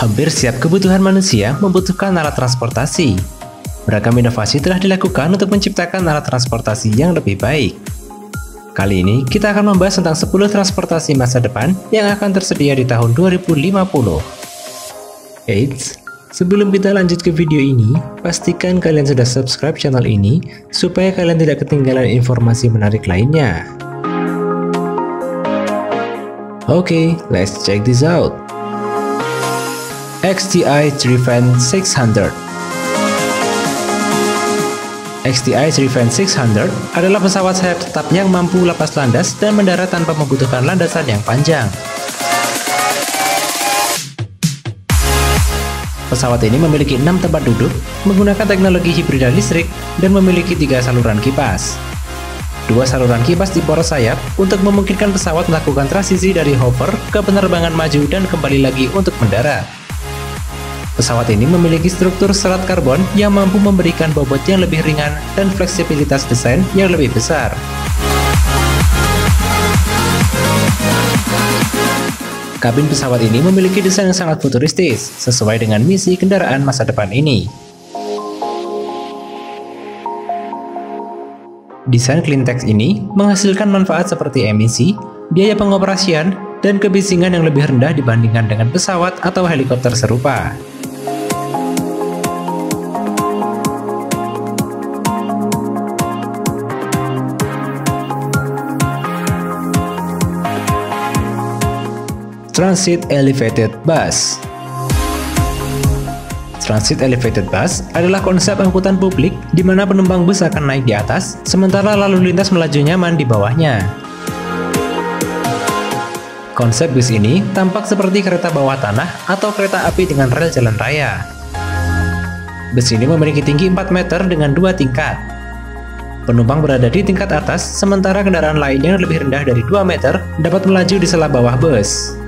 Hampir setiap kebutuhan manusia membutuhkan alat transportasi. Beragam inovasi telah dilakukan untuk menciptakan alat transportasi yang lebih baik. Kali ini kita akan membahas tentang 10 transportasi masa depan yang akan tersedia di tahun 2050. Eits, sebelum kita lanjut ke video ini, pastikan kalian sudah subscribe channel ini supaya kalian tidak ketinggalan informasi menarik lainnya. Oke, okay, let's check this out. XTI Trivan 600 XTI Trivan 600 adalah pesawat sayap tetap yang mampu lepas landas dan mendarat tanpa membutuhkan landasan yang panjang. Pesawat ini memiliki 6 tempat duduk, menggunakan teknologi hibrida listrik, dan memiliki tiga saluran kipas dua saluran kipas di poros sayap untuk memungkinkan pesawat melakukan transisi dari hover ke penerbangan maju dan kembali lagi untuk mendarat. Pesawat ini memiliki struktur serat karbon yang mampu memberikan bobot yang lebih ringan dan fleksibilitas desain yang lebih besar. Kabin pesawat ini memiliki desain yang sangat futuristis, sesuai dengan misi kendaraan masa depan ini. Desain Cleantech ini menghasilkan manfaat seperti emisi, biaya pengoperasian, dan kebisingan yang lebih rendah dibandingkan dengan pesawat atau helikopter serupa. Transit Elevated Bus Transit Elevated Bus adalah konsep angkutan publik di mana penumpang bus akan naik di atas, sementara lalu lintas melaju nyaman di bawahnya. Konsep bus ini tampak seperti kereta bawah tanah atau kereta api dengan rel jalan raya. Bus ini memiliki tinggi 4 meter dengan dua tingkat. Penumpang berada di tingkat atas, sementara kendaraan lain yang lebih rendah dari 2 meter dapat melaju di sela bawah bus.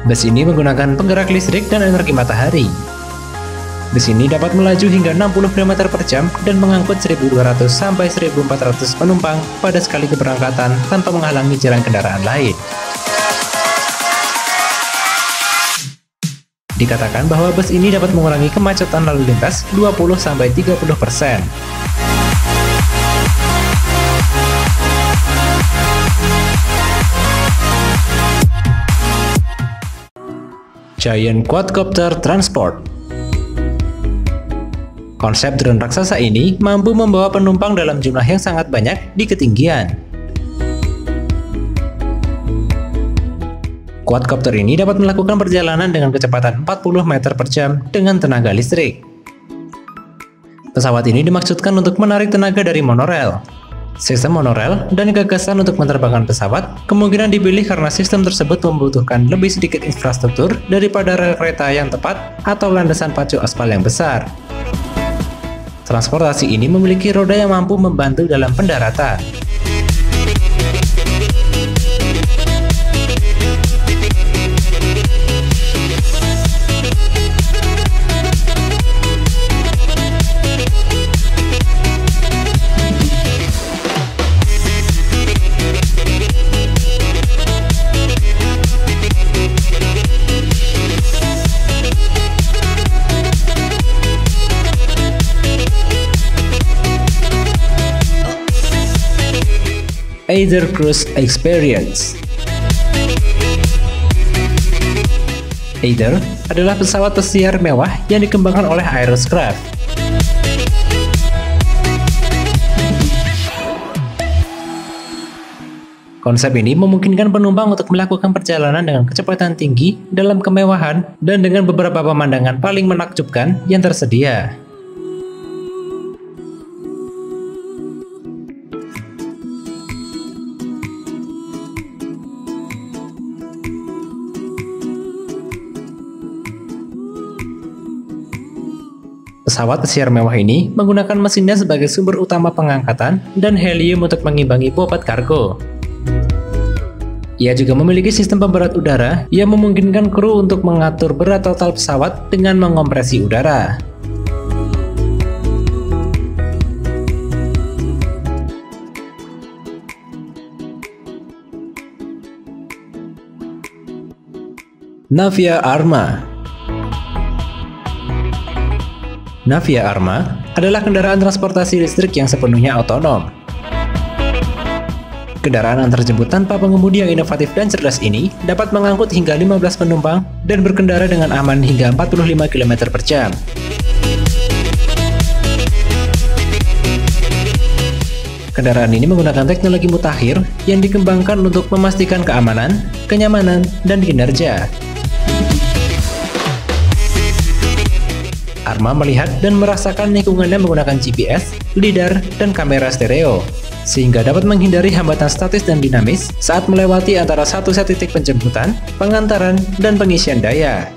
Bus ini menggunakan penggerak listrik dan energi matahari. Bus ini dapat melaju hingga 60 km per jam dan mengangkut 1.200 sampai 1.400 penumpang pada sekali keberangkatan tanpa menghalangi jalan kendaraan lain. Dikatakan bahwa bus ini dapat mengurangi kemacetan lalu lintas 20-30%. Giant Quadcopter Transport Konsep drone raksasa ini mampu membawa penumpang dalam jumlah yang sangat banyak di ketinggian. Quadcopter ini dapat melakukan perjalanan dengan kecepatan 40 meter per jam dengan tenaga listrik. Pesawat ini dimaksudkan untuk menarik tenaga dari monorail. Sistem monorail dan gagasan untuk menerbangkan pesawat kemungkinan dipilih karena sistem tersebut membutuhkan lebih sedikit infrastruktur daripada rel kereta yang tepat atau landasan pacu aspal yang besar. Transportasi ini memiliki roda yang mampu membantu dalam pendaratan. Either Cruise Experience. Either adalah pesawat pesiar mewah yang dikembangkan oleh Aeroscraft. Konsep ini memungkinkan penumpang untuk melakukan perjalanan dengan kecepatan tinggi dalam kemewahan dan dengan beberapa pemandangan paling menakjubkan yang tersedia. Pesawat pesiar mewah ini menggunakan mesinnya sebagai sumber utama pengangkatan dan helium untuk mengimbangi bobot kargo. Ia juga memiliki sistem pemberat udara yang memungkinkan kru untuk mengatur berat total pesawat dengan mengompresi udara. Navia Arma Navia Arma adalah kendaraan transportasi listrik yang sepenuhnya otonom. Kendaraan antarjemput tanpa pengemudi yang inovatif dan cerdas ini dapat mengangkut hingga 15 penumpang dan berkendara dengan aman hingga 45 km per jam. Kendaraan ini menggunakan teknologi mutakhir yang dikembangkan untuk memastikan keamanan, kenyamanan, dan kinerja. Arma melihat dan merasakan lingkungannya menggunakan GPS, LiDAR, dan kamera stereo, sehingga dapat menghindari hambatan statis dan dinamis saat melewati antara satu set titik penjemputan, pengantaran, dan pengisian daya.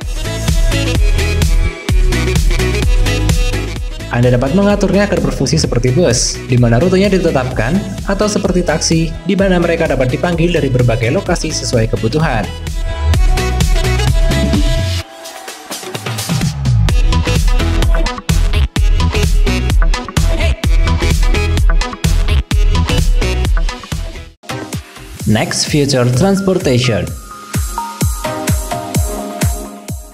Anda dapat mengaturnya agar berfungsi seperti bus, di mana rutenya ditetapkan, atau seperti taksi, di mana mereka dapat dipanggil dari berbagai lokasi sesuai kebutuhan. Next Future Transportation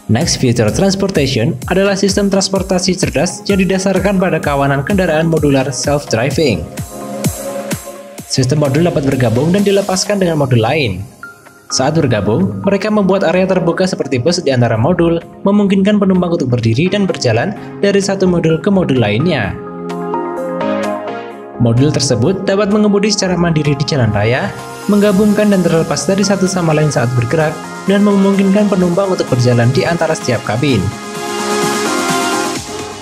Next Future Transportation adalah sistem transportasi cerdas yang didasarkan pada kawanan kendaraan modular self-driving. Sistem modul dapat bergabung dan dilepaskan dengan modul lain. Saat bergabung, mereka membuat area terbuka seperti bus di antara modul, memungkinkan penumpang untuk berdiri dan berjalan dari satu modul ke modul lainnya. Modul tersebut dapat mengemudi secara mandiri di jalan raya, menggabungkan dan terlepas dari satu sama lain saat bergerak, dan memungkinkan penumpang untuk berjalan di antara setiap kabin.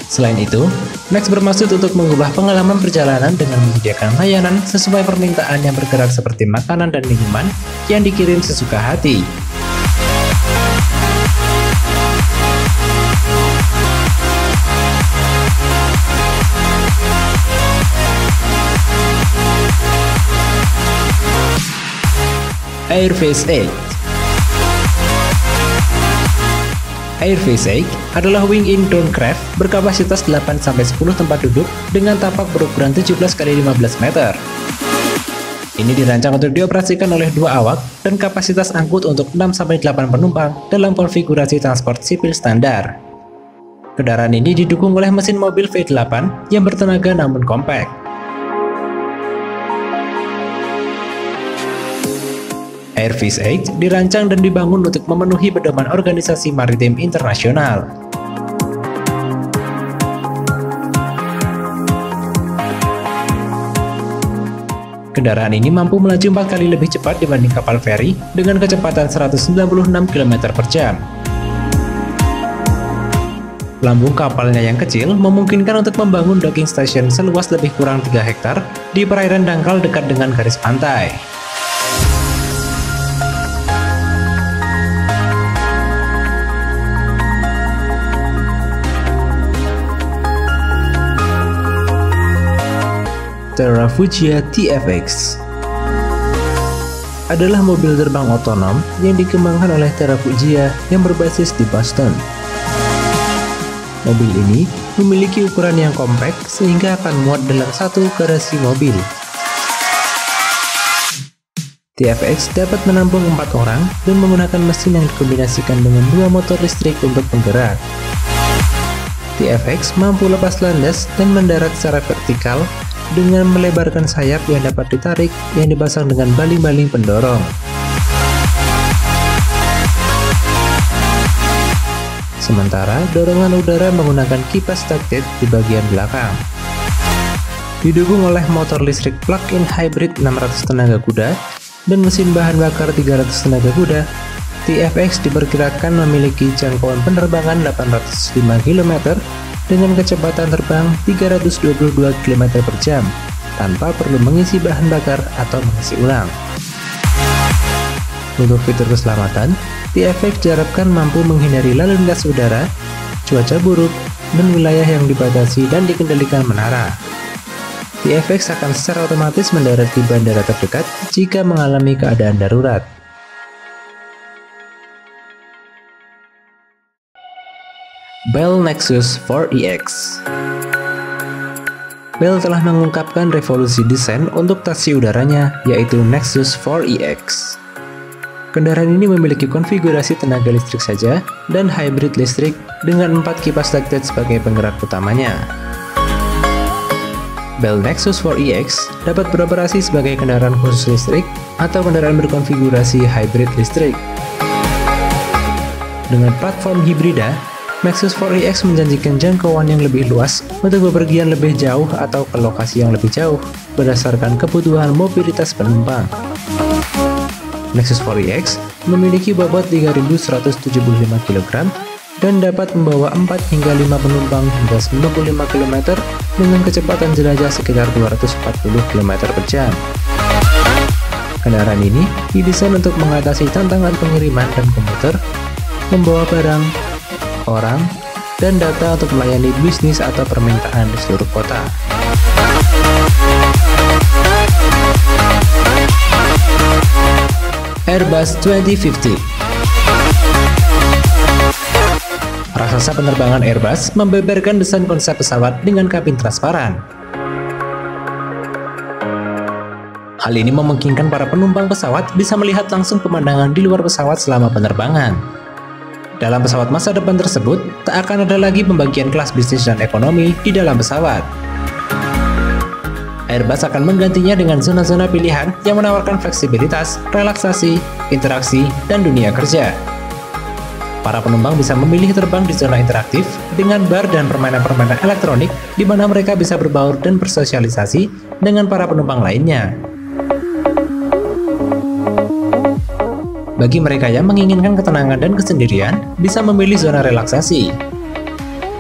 Selain itu, Next bermaksud untuk mengubah pengalaman perjalanan dengan menyediakan layanan sesuai permintaan yang bergerak seperti makanan dan minuman yang dikirim sesuka hati. Airface 8 Airface 8 adalah wing-in drone craft berkapasitas 8-10 tempat duduk dengan tapak berukuran 17x15 meter. Ini dirancang untuk dioperasikan oleh dua awak dan kapasitas angkut untuk 6-8 penumpang dalam konfigurasi transport sipil standar. Kendaraan ini didukung oleh mesin mobil V8 yang bertenaga namun kompak. Airfish 8 dirancang dan dibangun untuk memenuhi pedoman organisasi maritim internasional. Kendaraan ini mampu melaju 4 kali lebih cepat dibanding kapal feri dengan kecepatan 196 km per jam. Lambung kapalnya yang kecil memungkinkan untuk membangun docking station seluas lebih kurang 3 hektar di perairan dangkal dekat dengan garis pantai. Terrafugia TFX adalah mobil terbang otonom yang dikembangkan oleh Terrafugia yang berbasis di Boston. Mobil ini memiliki ukuran yang kompak sehingga akan muat dalam satu garasi mobil. TFX dapat menampung empat orang dan menggunakan mesin yang dikombinasikan dengan dua motor listrik untuk penggerak. TFX mampu lepas landas dan mendarat secara vertikal dengan melebarkan sayap yang dapat ditarik yang dipasang dengan baling-baling pendorong. Sementara dorongan udara menggunakan kipas ducted di bagian belakang. Didukung oleh motor listrik plug-in hybrid 600 tenaga kuda dan mesin bahan bakar 300 tenaga kuda, TFX diperkirakan memiliki jangkauan penerbangan 805 km dengan kecepatan terbang 322 km per jam tanpa perlu mengisi bahan bakar atau mengisi ulang. Untuk fitur keselamatan, TFX diharapkan mampu menghindari lalu lintas udara, cuaca buruk, dan wilayah yang dibatasi dan dikendalikan menara. TFX akan secara otomatis mendarat di bandara terdekat jika mengalami keadaan darurat. Bell Nexus 4EX Bell telah mengungkapkan revolusi desain untuk taksi udaranya, yaitu Nexus 4EX. Kendaraan ini memiliki konfigurasi tenaga listrik saja dan hybrid listrik dengan 4 kipas lactate sebagai penggerak utamanya. Bell Nexus 4EX dapat beroperasi sebagai kendaraan khusus listrik atau kendaraan berkonfigurasi hybrid listrik. Dengan platform hibrida, Nexus 4EX menjanjikan jangkauan yang lebih luas untuk bepergian lebih jauh atau ke lokasi yang lebih jauh berdasarkan kebutuhan mobilitas penumpang. Nexus 4EX memiliki bobot 3175 kg dan dapat membawa 4 hingga 5 penumpang hingga 95 km dengan kecepatan jelajah sekitar 240 km per jam. Kendaraan ini didesain untuk mengatasi tantangan pengiriman dan komuter, membawa barang, orang, dan data untuk melayani bisnis atau permintaan di seluruh kota. Airbus 2050 Raksasa penerbangan Airbus membeberkan desain konsep pesawat dengan kabin transparan. Hal ini memungkinkan para penumpang pesawat bisa melihat langsung pemandangan di luar pesawat selama penerbangan. Dalam pesawat masa depan tersebut, tak akan ada lagi pembagian kelas bisnis dan ekonomi di dalam pesawat. Airbus akan menggantinya dengan zona-zona pilihan yang menawarkan fleksibilitas, relaksasi, interaksi, dan dunia kerja. Para penumpang bisa memilih terbang di zona interaktif dengan bar dan permainan-permainan elektronik di mana mereka bisa berbaur dan bersosialisasi dengan para penumpang lainnya. Bagi mereka yang menginginkan ketenangan dan kesendirian, bisa memilih zona relaksasi.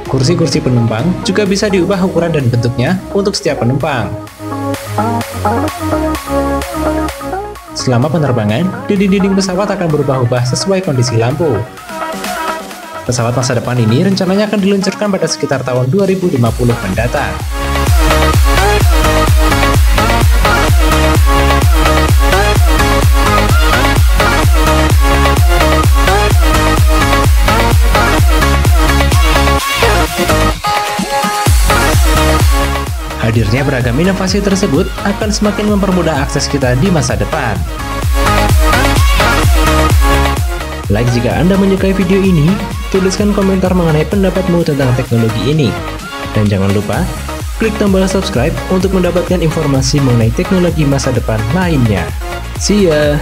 Kursi-kursi penumpang juga bisa diubah ukuran dan bentuknya untuk setiap penumpang. Selama penerbangan, dinding-dinding pesawat akan berubah-ubah sesuai kondisi lampu. Pesawat masa depan ini rencananya akan diluncurkan pada sekitar tahun 2050 mendatang. Hadirnya beragam inovasi tersebut akan semakin mempermudah akses kita di masa depan. Like jika Anda menyukai video ini, tuliskan komentar mengenai pendapatmu tentang teknologi ini. Dan jangan lupa, klik tombol subscribe untuk mendapatkan informasi mengenai teknologi masa depan lainnya. See ya!